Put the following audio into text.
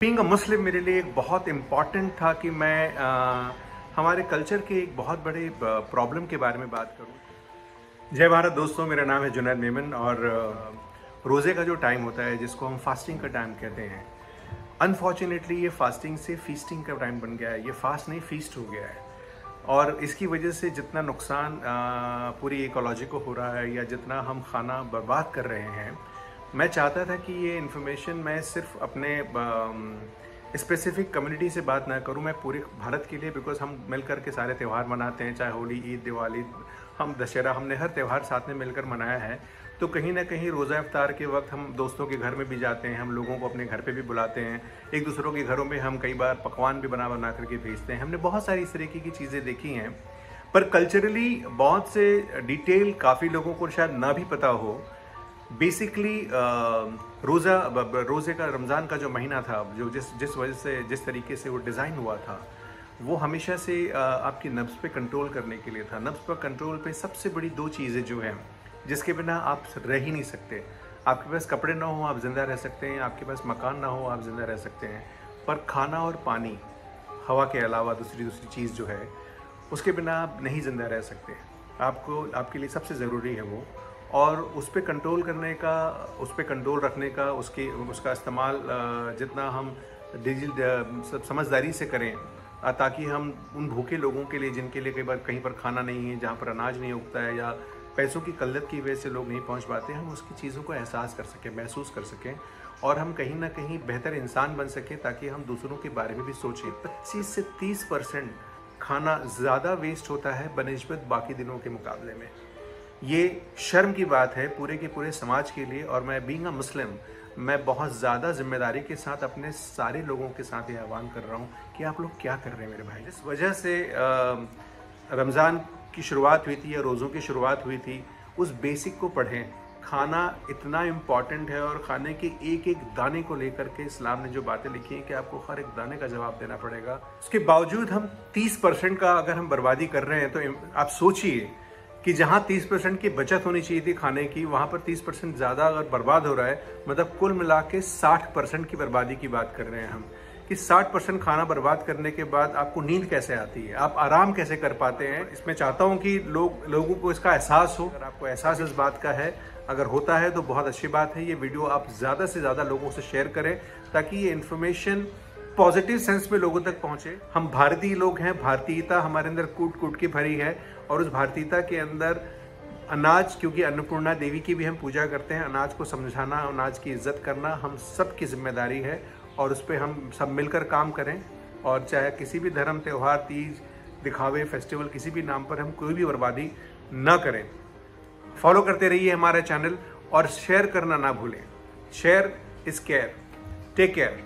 Being मुस्लिम मेरे लिए एक बहुत इंपॉर्टेंट था कि मैं आ, हमारे कल्चर के एक बहुत बड़े प्रॉब्लम के बारे में बात करूँ। जय भारत दोस्तों मेरा नाम है जुनैद मेमन और रोज़े का जो टाइम होता है जिसको हम फास्टिंग का टाइम कहते हैं अनफॉर्चुनेटली ये फास्टिंग से फीस्टिंग का टाइम बन गया है ये फास्ट नहीं फीस्ट हो गया है। और इसकी वजह से जितना नुकसान पूरी इकोलॉजी को हो रहा है या जितना हम खाना बर्बाद कर रहे हैं मैं चाहता था कि ये इन्फॉर्मेशन मैं सिर्फ़ अपने स्पेसिफिक कम्युनिटी से बात ना करूँ, मैं पूरे भारत के लिए बिकॉज़ हम मिलकर के सारे त्यौहार मनाते हैं, चाहे होली, ईद, दिवाली, हम दशहरा, हमने हर त्यौहार साथ में मिलकर मनाया है। तो कहीं ना कहीं रोज़ा अफ्तार के वक्त हम दोस्तों के घर में भी जाते हैं, हम लोगों को अपने घर पे भी बुलाते हैं। एक दूसरों के घरों में हम कई बार पकवान भी बना बना करके भेजते हैं। हमने बहुत सारी इस तरीके की चीज़ें देखी हैं। पर कल्चरली बहुत से डिटेल काफ़ी लोगों को शायद ना भी पता हो। बेसिकली रोज़ा रोज़े का, रमज़ान का जो महीना था, जो जिस जिस वजह से, जिस तरीके से वो डिज़ाइन हुआ था, वो हमेशा से आपकी नब्स पे कंट्रोल करने के लिए था। नब्स पर कंट्रोल पे सबसे बड़ी दो चीज़ें जो हैं, जिसके बिना आप रह ही नहीं सकते। आपके पास कपड़े ना हो, आप ज़िंदा रह सकते हैं। आपके पास मकान ना हो, आप ज़िंदा रह सकते हैं। पर खाना और पानी, हवा के अलावा दूसरी दूसरी चीज़ जो है, उसके बिना आप नहीं ज़िंदा रह सकते। आपको, आपके लिए सबसे ज़रूरी है वो और उस पर कंट्रोल करने का, उस पर कंट्रोल रखने का, उसकी, उसका इस्तेमाल जितना हम डिजिटल समझदारी से करें ताकि हम उन भूखे लोगों के लिए, जिनके लिए कई बार कहीं पर खाना नहीं है, जहाँ पर अनाज नहीं उगता है, या पैसों की कल्लत की वजह से लोग नहीं पहुँच पाते, हम उसकी चीज़ों को एहसास कर सकें, महसूस कर सकें, और हम कहीं ना कहीं बेहतर इंसान बन सकें, ताकि हम दूसरों के बारे में भी सोचें। पच्चीस से तीस परसेंट खाना ज़्यादा वेस्ट होता है, बनस्बत बाकी दिनों के मुकाबले में। ये शर्म की बात है पूरे के पूरे समाज के लिए, और मैं बींग अ मुस्लिम मैं बहुत ज़्यादा ज़िम्मेदारी के साथ अपने सारे लोगों के साथ ये आह्वान कर रहा हूँ कि आप लोग क्या कर रहे हैं मेरे भाई। इस वजह से रमज़ान की शुरुआत हुई थी या रोज़ों की शुरुआत हुई थी, उस बेसिक को पढ़ें। खाना इतना इंपॉर्टेंट है और खाने के एक एक दाने को लेकर के इस्लाम ने जो बातें लिखी हैं कि आपको हर एक दाने का जवाब देना पड़ेगा। उसके बावजूद हम 30 परसेंट का अगर हम बर्बादी कर रहे हैं तो आप सोचिए कि जहाँ 30 परसेंट की बचत होनी चाहिए थी खाने की, वहाँ पर 30 परसेंट ज़्यादा अगर बर्बाद हो रहा है मतलब कुल मिला के साठ परसेंट की बर्बादी की बात कर रहे हैं हम। कि 60 परसेंट खाना बर्बाद करने के बाद आपको नींद कैसे आती है? आप आराम कैसे कर पाते हैं? इसमें चाहता हूँ कि लोग, लोगों को इसका एहसास हो। अगर आपको एहसास इस बात का है, अगर होता है तो बहुत अच्छी बात है। ये वीडियो आप ज़्यादा से ज़्यादा लोगों से शेयर करें ताकि ये इन्फॉर्मेशन पॉजिटिव सेंस में लोगों तक पहुँचे। हम भारतीय लोग हैं, भारतीयता हमारे अंदर कूट कूट की भरी है और उस भारतीयता के अंदर अनाज, क्योंकि अन्नपूर्णा देवी की भी हम पूजा करते हैं, अनाज को समझाना, अनाज की इज़्ज़त करना हम सब की ज़िम्मेदारी है और उस पर हम सब मिलकर काम करें और चाहे किसी भी धर्म, त्यौहार, तीज, दिखावे, फेस्टिवल, किसी भी नाम पर हम कोई भी बर्बादी ना करें। फॉलो करते रहिए हमारा चैनल और शेयर करना ना भूलें। Share is care. Take care.